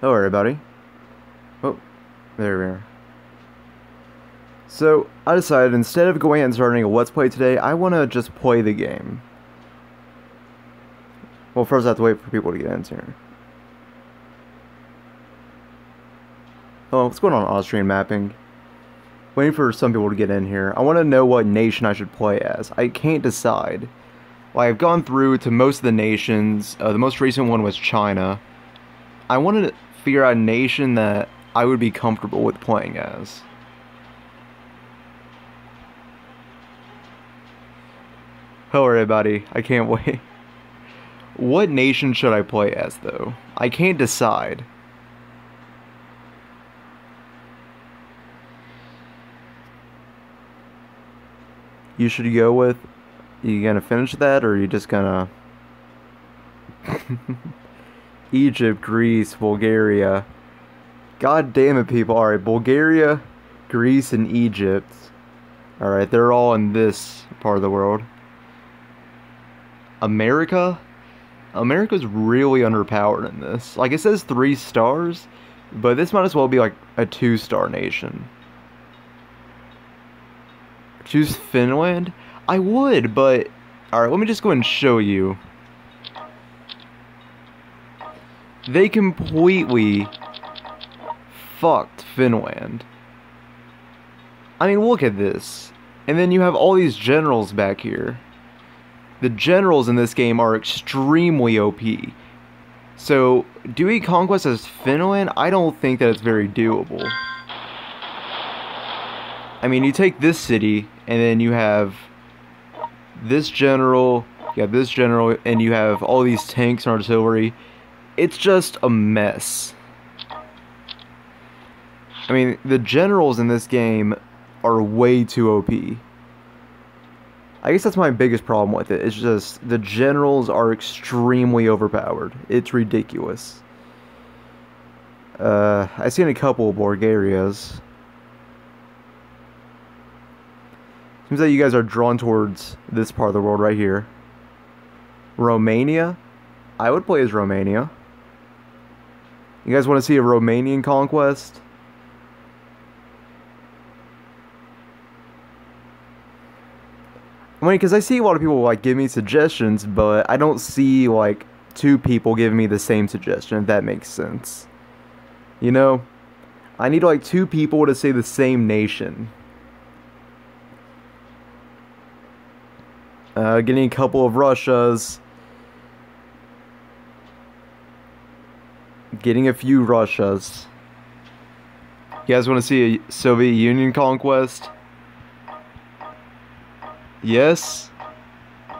Hello, everybody. Oh, there we are. So, I decided instead of going and starting a Let's Play today, I want to just play the game. Well, first I have to wait for people to get in here. Oh, what's going on Austrian mapping? Waiting for some people to get in here. I want to know what nation I should play as. I can't decide. Well, I've gone through to most of the nations. Uh, the most recent one was China. I wanted to figure out a nation that I would be comfortable with playing as. Hello everybody, I can't wait. What nation should I play as though? I can't decide. You should go with you gonna finish that or you just gonna Egypt, Greece, Bulgaria. God damn it, people. Alright, Bulgaria, Greece, and Egypt. Alright, they're all in this part of the world. America? America's really underpowered in this. Like, it says three stars, but this might as well be like a two star nation. Choose Finland? I would, but. Alright, let me just go and show you. They completely fucked Finland. I mean, look at this. And then you have all these generals back here. The generals in this game are extremely OP. So, doing conquest as Finland, I don't think that it's very doable. I mean, you take this city, and then you have this general, you have this general, and you have all these tanks and artillery. It's just a mess. I mean, the generals in this game are way too OP. I guess that's my biggest problem with it. It's just the generals are extremely overpowered. It's ridiculous. Uh, I've seen a couple of Bulgarias. Seems like you guys are drawn towards this part of the world right here. Romania? I would play as Romania. You guys want to see a Romanian conquest? I mean, because I see a lot of people like give me suggestions, but I don't see like two people giving me the same suggestion. If that makes sense, you know, I need like two people to say the same nation. Uh, getting a couple of Russias. Getting a few Russias. You guys want to see a Soviet Union conquest? Yes?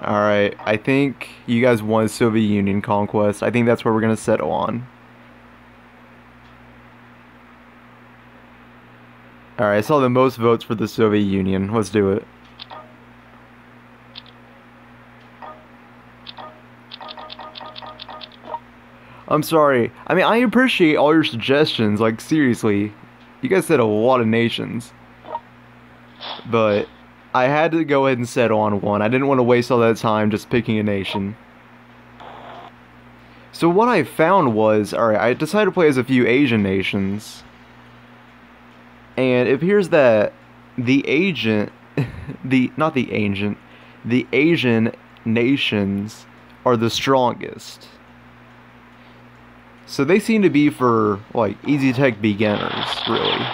Alright, I think you guys want Soviet Union conquest. I think that's where we're going to settle on. Alright, I saw the most votes for the Soviet Union. Let's do it. I'm sorry. I mean, I appreciate all your suggestions. Like, seriously. You guys said a lot of nations. But I had to go ahead and settle on one. I didn't want to waste all that time just picking a nation. So what I found was, alright, I decided to play as a few Asian nations. And it appears that the agent, the, not the agent, the Asian nations are the strongest. So they seem to be for, like, easy tech beginners, really.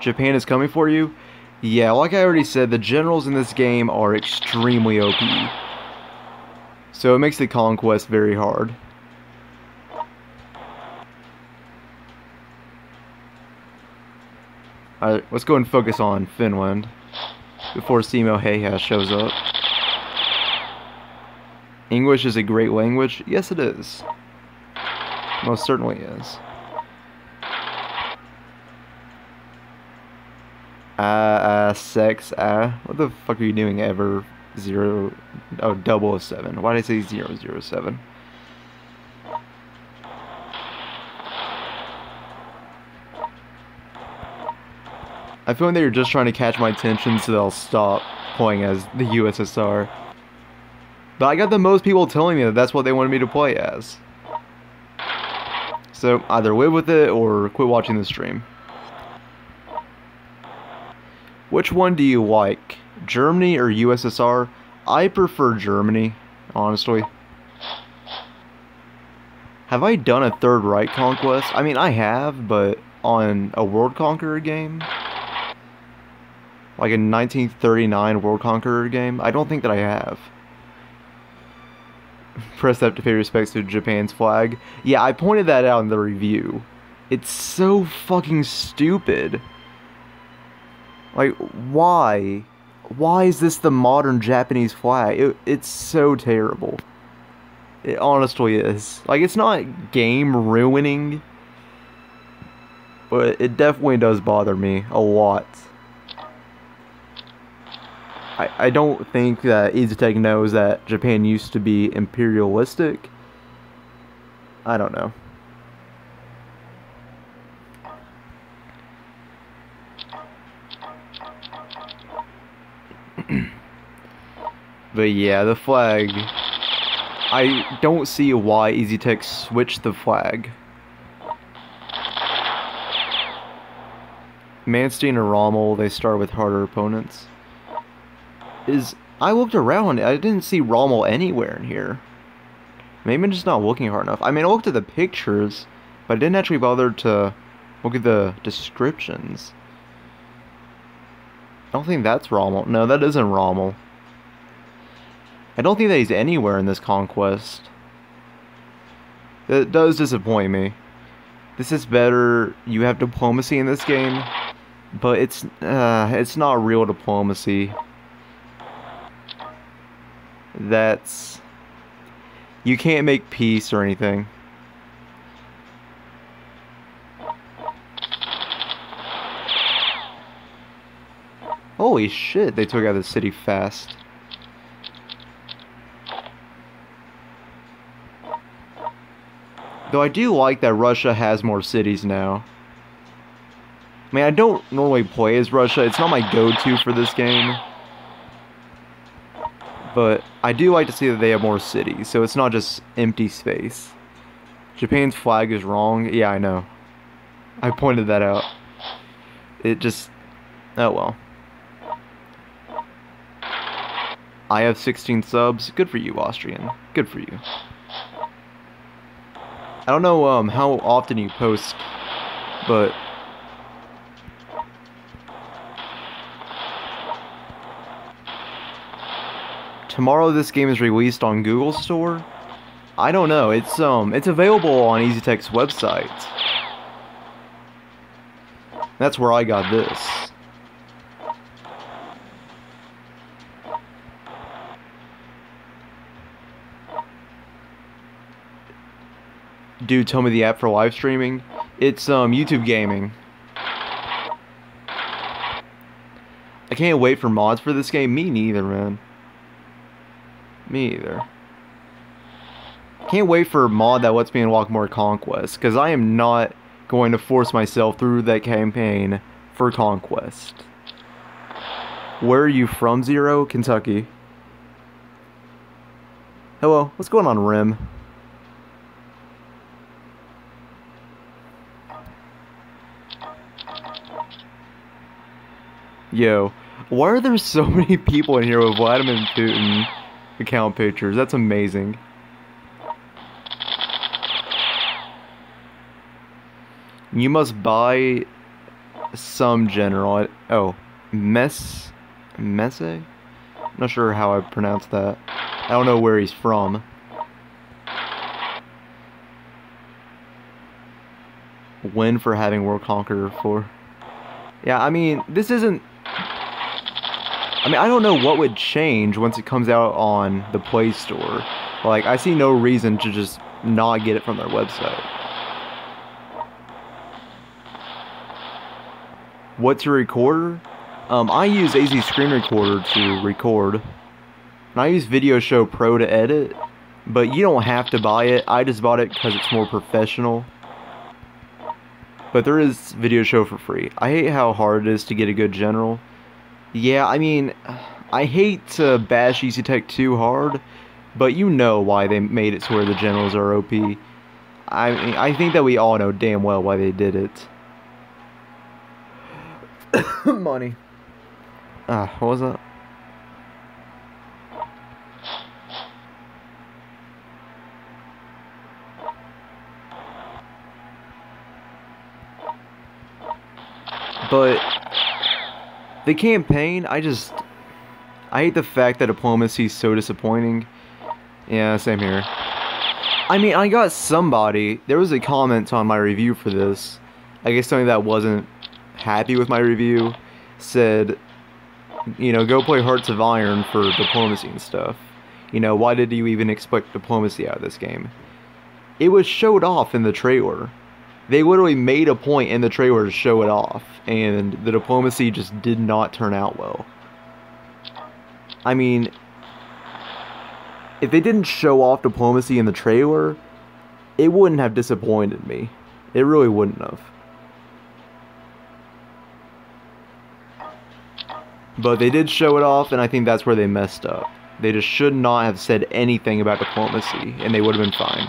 Japan is coming for you? Yeah, like I already said, the generals in this game are extremely OP. So it makes the conquest very hard. Alright, let's go and focus on Finland before Simo Häyhä shows up. English is a great language? Yes, it is. Most certainly is. Uh, uh, sex, uh, what the fuck are you doing ever? Zero, oh, double seven. Why did I say zero zero seven? I feel like they're just trying to catch my attention so they'll stop playing as the USSR. But I got the most people telling me that that's what they wanted me to play as. So either live with it or quit watching the stream. Which one do you like? Germany or USSR? I prefer Germany, honestly. Have I done a Third Reich conquest? I mean, I have, but on a World Conqueror game? Like a 1939 World Conqueror game? I don't think that I have. Press F to pay respects to Japan's flag. Yeah, I pointed that out in the review. It's so fucking stupid. Like, why? Why is this the modern Japanese flag? It, it's so terrible. It honestly is. Like, it's not game ruining, but it definitely does bother me a lot. I, I don't think that EasyTech knows that Japan used to be imperialistic. I don't know. but yeah, the flag I don't see why EasyTech switched the flag. Manstein or Rommel, they start with harder opponents. Is I looked around, I didn't see Rommel anywhere in here. Maybe I'm just not looking hard enough. I mean, I looked at the pictures, but I didn't actually bother to look at the descriptions. I don't think that's Rommel. No, that isn't Rommel. I don't think that he's anywhere in this conquest. It does disappoint me. This is better. You have diplomacy in this game, but it's uh, it's not real diplomacy. That's you can't make peace or anything. Holy shit, they took out the city fast. Though I do like that Russia has more cities now. I mean, I don't normally play as Russia. It's not my go-to for this game. But I do like to see that they have more cities, so it's not just empty space. Japan's flag is wrong. Yeah, I know. I pointed that out. It just... Oh well. I have 16 subs. Good for you, Austrian. Good for you. I don't know um, how often you post, but tomorrow this game is released on Google Store. I don't know. It's um it's available on EasyTech's website. That's where I got this. dude told me the app for live streaming. It's um YouTube Gaming. I can't wait for mods for this game. Me neither, man. Me either. Can't wait for a mod that lets me unlock more conquest, because I am not going to force myself through that campaign for conquest. Where are you from, Zero? Kentucky. Hello, what's going on, Rim? Yo, why are there so many people in here with Vladimir Putin account pictures? That's amazing. You must buy some general. Oh, Mess, Messe? Not sure how I pronounce that. I don't know where he's from. Win for having World Conqueror 4. Yeah, I mean, this isn't I mean, I don't know what would change once it comes out on the Play Store. Like, I see no reason to just not get it from their website. What's your recorder? Um, I use AZ Screen Recorder to record. And I use Video Show Pro to edit. But you don't have to buy it. I just bought it because it's more professional. But there is Video Show for free. I hate how hard it is to get a good general. Yeah, I mean, I hate to bash EasyTech too hard, but you know why they made it to where the generals are OP. I mean, I think that we all know damn well why they did it. Money. Ah, what was that? But the campaign, I just I hate the fact that diplomacy is so disappointing. Yeah, same here. I mean, I got somebody. There was a comment on my review for this. I guess somebody that wasn't happy with my review said, you know, go play Hearts of Iron for diplomacy and stuff. You know, why did you even expect diplomacy out of this game? It was showed off in the trailer. They literally made a point in the trailer to show it off, and the diplomacy just did not turn out well. I mean, if they didn't show off diplomacy in the trailer, it wouldn't have disappointed me. It really wouldn't have. But they did show it off, and I think that's where they messed up. They just should not have said anything about diplomacy, and they would have been fine.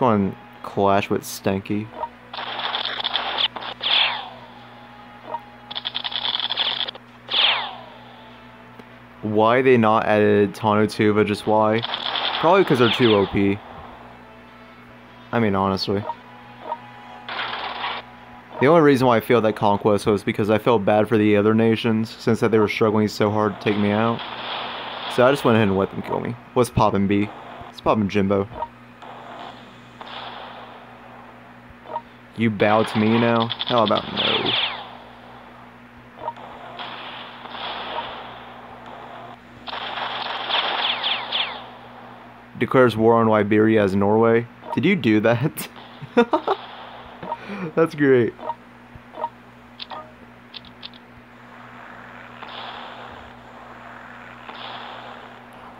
Go and clash with Stanky. Why they not added Tano Tonutova, just why? Probably because they're too OP. I mean, honestly. The only reason why I failed that conquest was because I felt bad for the other nations, since that they were struggling so hard to take me out. So I just went ahead and let them kill me. What's poppin' B? It's poppin' Jimbo. You bow to me now? How about no? Declares war on Liberia as Norway. Did you do that? That's great.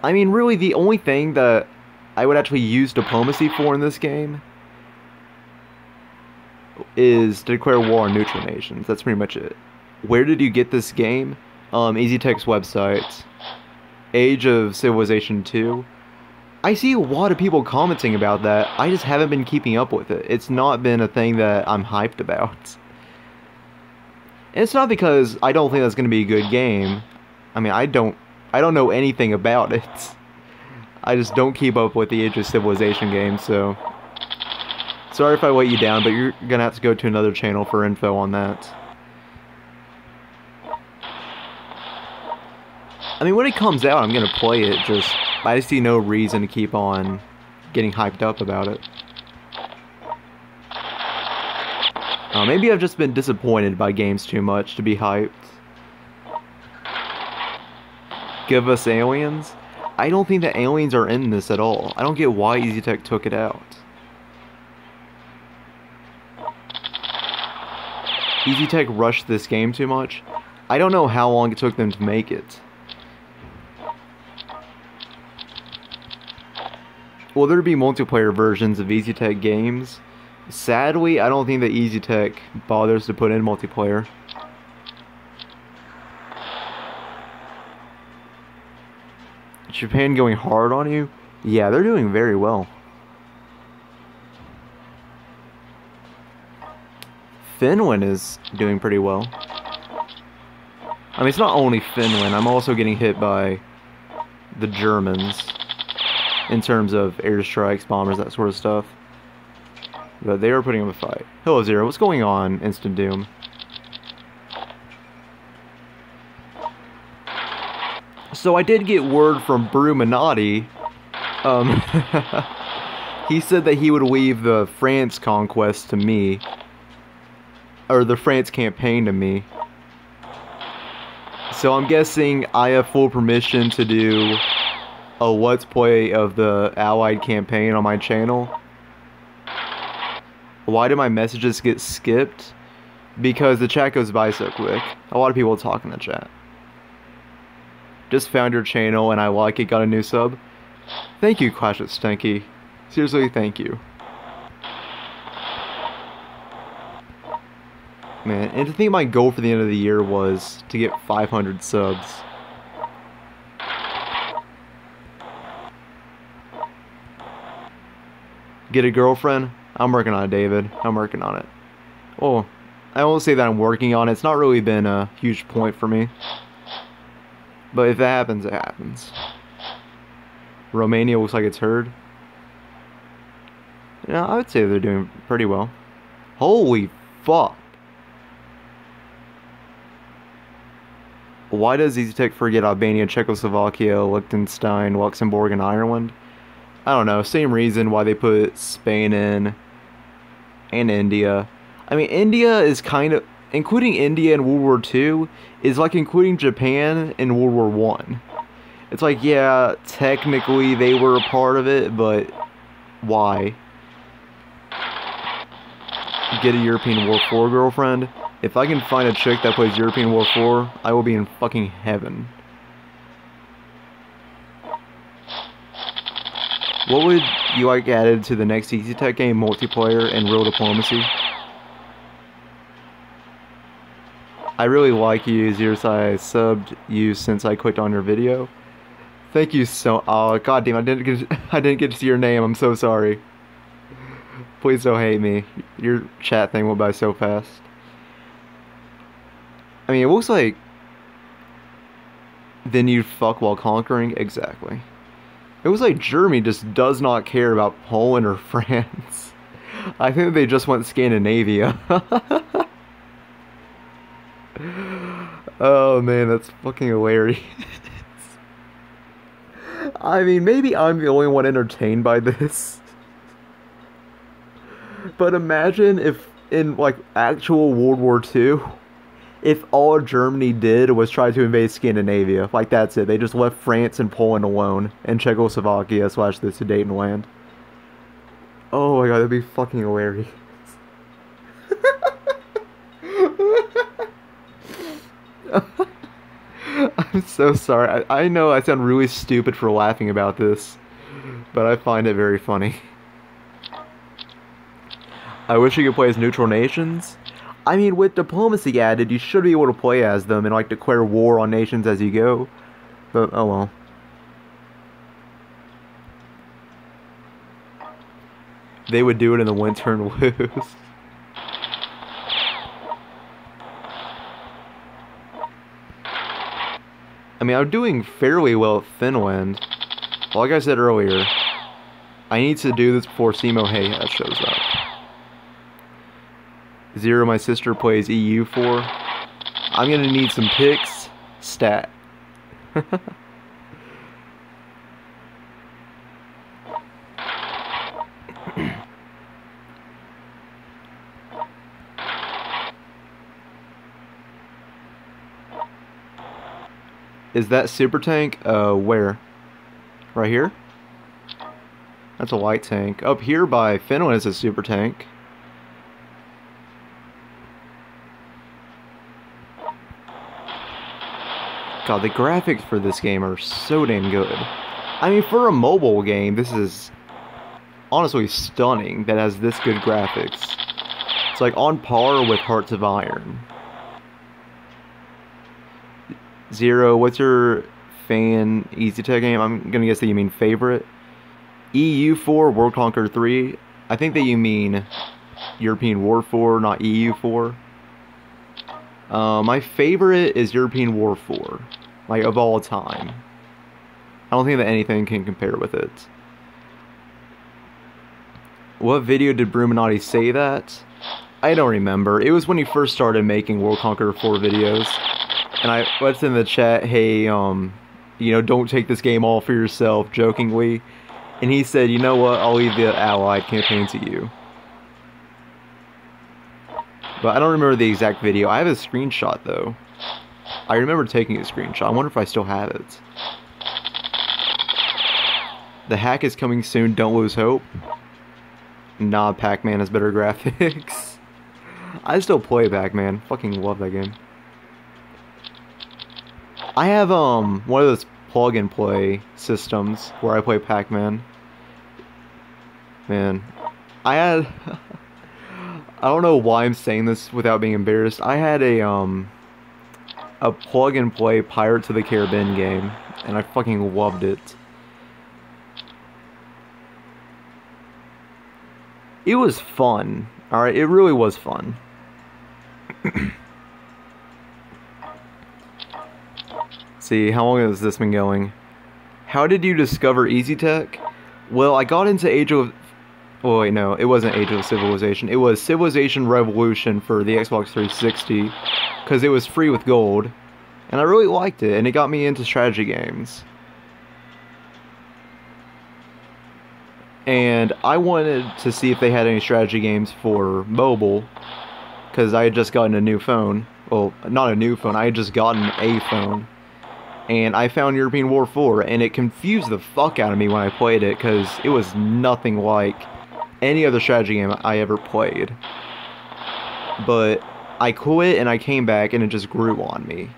I mean, really, the only thing that I would actually use diplomacy for in this game is to declare war on neutral nations. That's pretty much it. Where did you get this game? Um, EasyTech's website. Age of Civilization 2. I see a lot of people commenting about that. I just haven't been keeping up with it. It's not been a thing that I'm hyped about. And it's not because I don't think that's going to be a good game. I mean, I don't I don't know anything about it. I just don't keep up with the Age of Civilization games, so sorry if I weigh you down, but you're gonna have to go to another channel for info on that. I mean, when it comes out, I'm gonna play it. Just I see no reason to keep on getting hyped up about it. Uh, maybe I've just been disappointed by games too much to be hyped. Give us aliens? I don't think the aliens are in this at all. I don't get why EasyTech took it out. EasyTech rushed this game too much. I don't know how long it took them to make it. Will there be multiplayer versions of Easy Tech games? Sadly, I don't think that EasyTech bothers to put in multiplayer. Japan going hard on you? Yeah, they're doing very well. Finland is doing pretty well. I mean, it's not only Finland. I'm also getting hit by the Germans in terms of airstrikes, bombers, that sort of stuff. But they are putting up a fight. Hello, Zero. What's going on, Instant Doom? So I did get word from Bruminati. Um, he said that he would leave the France conquest to me. Or the France campaign to me. So I'm guessing I have full permission to do a let's play of the Allied campaign on my channel. Why do my messages get skipped? Because the chat goes by so quick. A lot of people talk in the chat. Just found your channel and I like it, got a new sub. Thank you, Clash with Stanky. Seriously, thank you. Man, and to think my goal for the end of the year was to get 500 subs. Get a girlfriend? I'm working on it, David. I'm working on it. Oh, I won't say that I'm working on it. It's not really been a huge point for me. But if it happens, it happens. Romania looks like it's heard. Yeah, I would say they're doing pretty well. Holy fuck. Why does EasyTech forget Albania, Czechoslovakia, Liechtenstein, Luxembourg, and Ireland? I don't know. Same reason why they put Spain in and India. I mean, India is kind of including India in World War II is like including Japan in World War One. It's like, yeah, technically they were a part of it, but why? Get a European War 4 girlfriend? If I can find a chick that plays European War 4, I will be in fucking heaven. What would you like added to the next Easy Tech game, multiplayer and real diplomacy? I really like you, Zeus. I subbed you since I clicked on your video. Thank you so. Oh, goddamn! I didn't get. I didn't get to see your name. I'm so sorry. Please don't hate me. Your chat thing went by so fast. I mean, it looks like. Then you fuck while conquering. Exactly. It was like Germany just does not care about Poland or France. I think they just want Scandinavia. oh man, that's fucking hilarious. I mean, maybe I'm the only one entertained by this. But imagine if in like actual World War II, if all Germany did was try to invade Scandinavia, like that's it. They just left France and Poland alone, and Czechoslovakia slash the Sudetenland. Oh my god, that'd be fucking hilarious. I'm so sorry. I, I know I sound really stupid for laughing about this, but I find it very funny. I wish you could play as neutral nations. I mean, with diplomacy added, you should be able to play as them and like declare war on nations as you go. But oh well. They would do it in the winter and lose. I mean, I'm doing fairly well at Finland. Like I said earlier, I need to do this before Simo Hayhat shows up. Zero, my sister plays EU4. I'm gonna need some picks. Stat. Is that super tank? Uh, where? Right here? That's a light tank. Up here by Finland is a super tank. God, the graphics for this game are so damn good. I mean, for a mobile game, this is honestly stunning that has this good graphics. It's like on par with Hearts of Iron. Zero, what's your fan EasyTech game? I'm gonna guess that you mean favorite. EU4, World Conquer 3. I think that you mean European War 4, not EU4. Uh, my favorite is European War 4, like of all time. I don't think that anything can compare with it. What video did Bruminati say that? I don't remember. It was when he first started making World Conqueror 4 videos. And I what's in the chat, hey, um, you know, don't take this game all for yourself, jokingly. And he said, you know what, I'll leave the Allied campaign to you. But I don't remember the exact video. I have a screenshot, though. I remember taking a screenshot. I wonder if I still have it. The hack is coming soon, don't lose hope. Nah, Pac-Man has better graphics. I still play Pac-Man. Fucking love that game. I have um one of those plug and play systems where I play Pac-Man. Man, I had I don't know why I'm saying this without being embarrassed. I had a um a plug and play Pirates of the Caribbean game and I fucking loved it. it was fun. All right, it really was fun. See, how long has this been going? How did you discover EasyTech? Well, I got into Age of... Oh, wait, no. It wasn't Age of Civilization. It was Civilization Revolution for the Xbox 360. Because it was free with gold. And I really liked it, and it got me into strategy games. And I wanted to see if they had any strategy games for mobile. Because I had just gotten a new phone. Well, not a new phone. I had just gotten a phone and I found European War 4, and it confused the fuck out of me when I played it, because it was nothing like any other strategy game I ever played. But I quit, and I came back, and it just grew on me.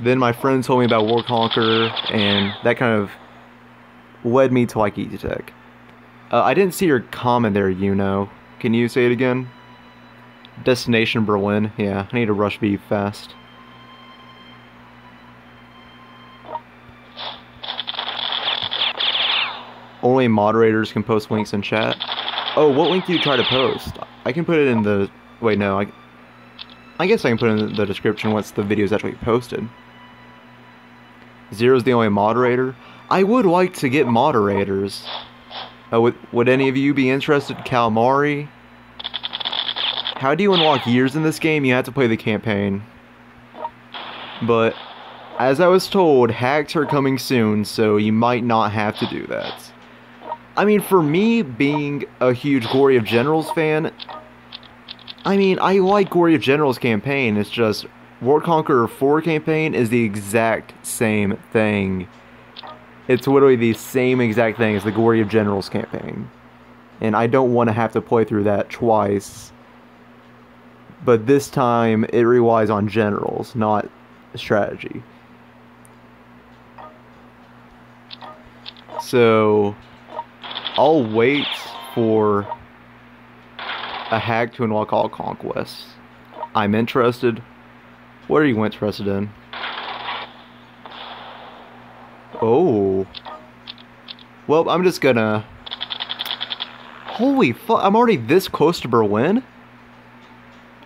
Then my friend told me about War Conqueror, and that kind of led me to like EasyTech. Uh, I didn't see your comment there, you know. Can you say it again? Destination Berlin. Yeah, I need to rush B fast. Only moderators can post links in chat. Oh, what link do you try to post? I can put it in the... Wait, no. I, I guess I can put it in the description once the video is actually posted. Zero's the only moderator. I would like to get moderators. Uh, would, would any of you be interested? Calamari? How do you unlock years in this game? You have to play the campaign. But, as I was told, hacks are coming soon, so you might not have to do that. I mean, for me, being a huge Glory of Generals fan, I mean, I like Glory of Generals campaign, it's just War Conqueror 4 campaign is the exact same thing. It's literally the same exact thing as the Glory of Generals campaign. And I don't want to have to play through that twice. But this time, it relies on generals, not strategy. So, I'll wait for a hack to unlock all conquests. I'm interested. What are you interested in? Oh. Well, I'm just gonna... Holy fuck, I'm already this close to Berlin?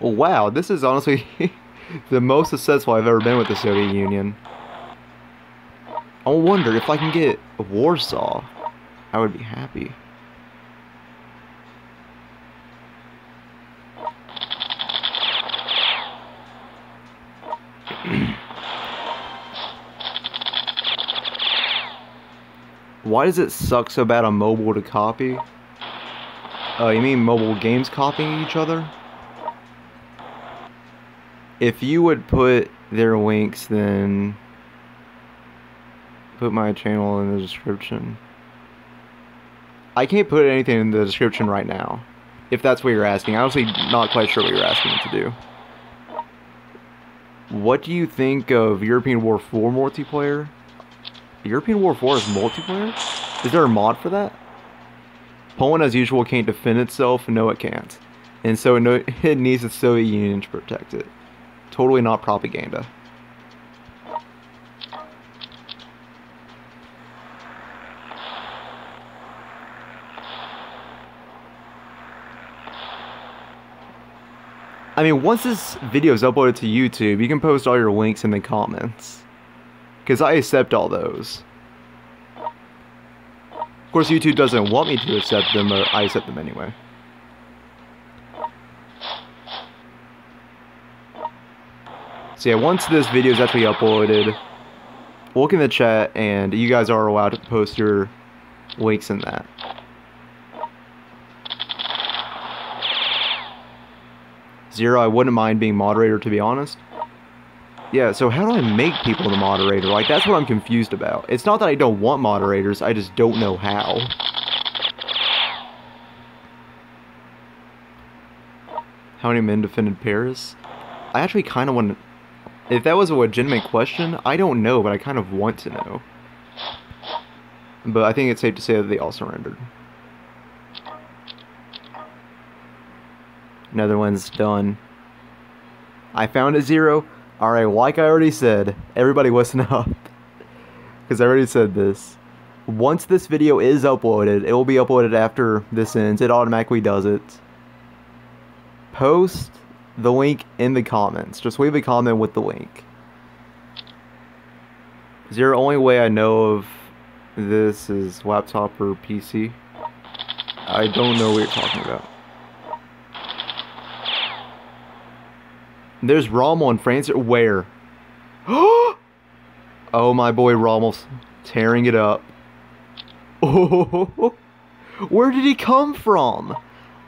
Wow, this is honestly the most successful I've ever been with the Soviet Union. I wonder if I can get Warsaw. I would be happy. Why does it suck so bad on mobile to copy? Oh, you mean mobile games copying each other? If you would put their links, then put my channel in the description. I can't put anything in the description right now. If that's what you're asking. I'm honestly not quite sure what you're asking me to do. What do you think of European War 4 multiplayer? European War 4 is multiplayer? Is there a mod for that? Poland, as usual, can't defend itself. No, it can't. And so it needs the Soviet Union to protect it. Totally not propaganda. Mean, once this video is uploaded to YouTube, you can post all your links in the comments. Because I accept all those. Of course, YouTube doesn't want me to accept them, but I accept them anyway. So yeah, once this video is actually uploaded, look in the chat and you guys are allowed to post your links in that. Zero, I wouldn't mind being moderator, to be honest. Yeah, so how do I make people the moderator? Like, that's what I'm confused about. It's not that I don't want moderators, I just don't know how. How many men defended Paris? I actually kind of want to... If that was a legitimate question, I don't know, but I kind of want to know. But I think it's safe to say that they all surrendered. Netherlands done. I found a zero. Alright, like I already said, everybody listen up. Because I already said this. once this video is uploaded, it will be uploaded after this ends. It automatically does it. Post the link in the comments. Just leave a comment with the link. There only way I know of this is laptop or PC? I don't know what you're talking about. There's Rommel in France. Where? oh, my boy Rommel's tearing it up. Oh, where did he come from?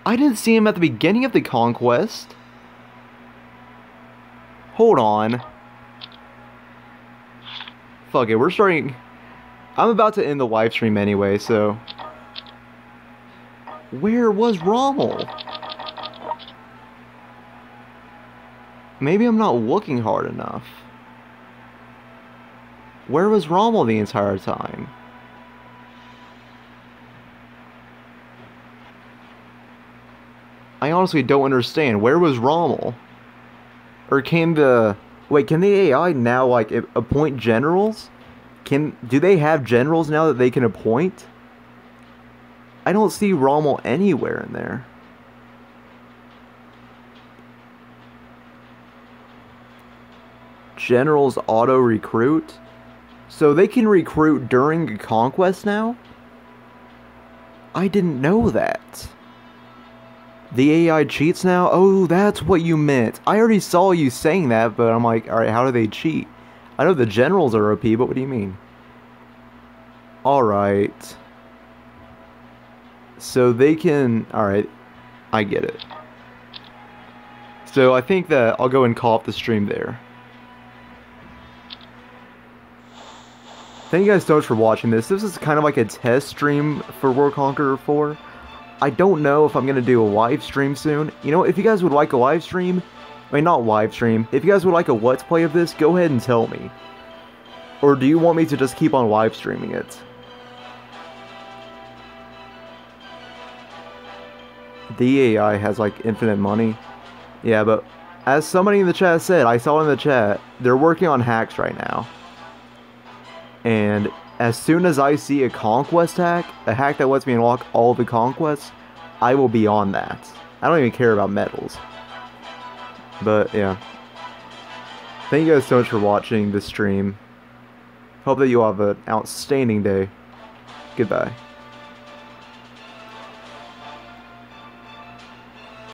I didn't see him at the beginning of the conquest. Hold on. Fuck it, we're starting... I'm about to end the live stream anyway, so... Where was Rommel? Maybe I'm not looking hard enough. Where was Rommel the entire time? I honestly don't understand. Where was Rommel? Or can the... Wait, can the AI now, like, appoint generals? Can... Do they have generals now that they can appoint? I don't see Rommel anywhere in there. Generals auto-recruit? So they can recruit during a conquest now? I didn't know that. The AI cheats now? Oh, that's what you meant. I already saw you saying that, but I'm like, alright, how do they cheat? I know the generals are OP, but what do you mean? Alright. So they can... Alright, I get it. So I think that I'll go and call up the stream there. Thank you guys so much for watching this. This is kind of like a test stream for World Conqueror 4. I don't know if I'm going to do a live stream soon. You know, if you guys would like a live stream, I mean, not live stream, if you guys would like a Let's Play of this, go ahead and tell me. Or do you want me to just keep on live streaming it? The AI has, like, infinite money. Yeah, but as somebody in the chat said, I saw in the chat, they're working on hacks right now. And as soon as I see a conquest hack, a hack that lets me unlock all the conquests, I will be on that. I don't even care about medals. But yeah. Thank you guys so much for watching this stream. Hope that you all have an outstanding day. Goodbye.